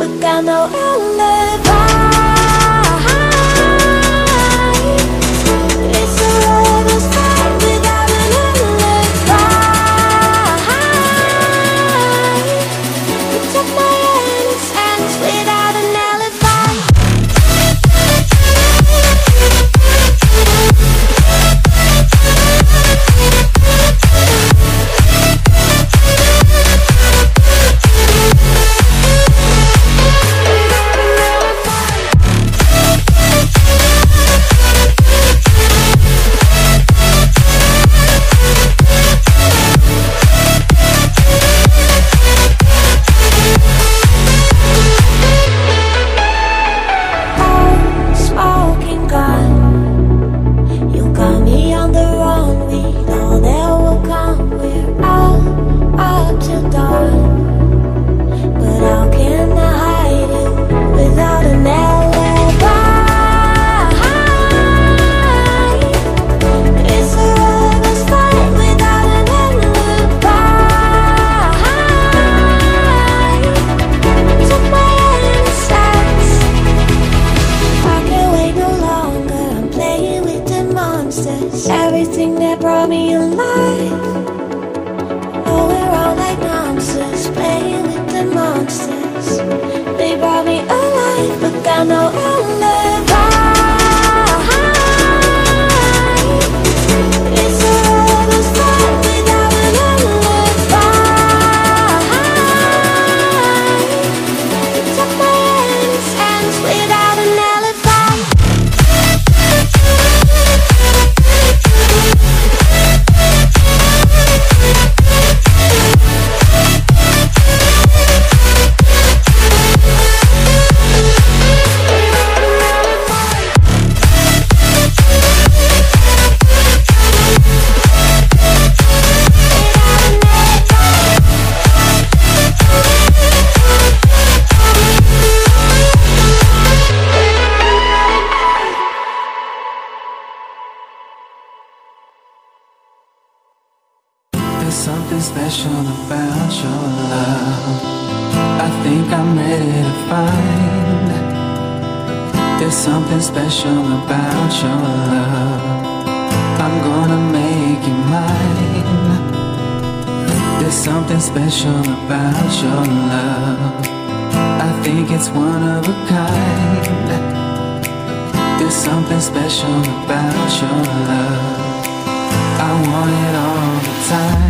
But I know I ready to find. There's something special about your love. I'm gonna make you mine. There's something special about your love. I think it's one of a kind. There's something special about your love. I want it all the time.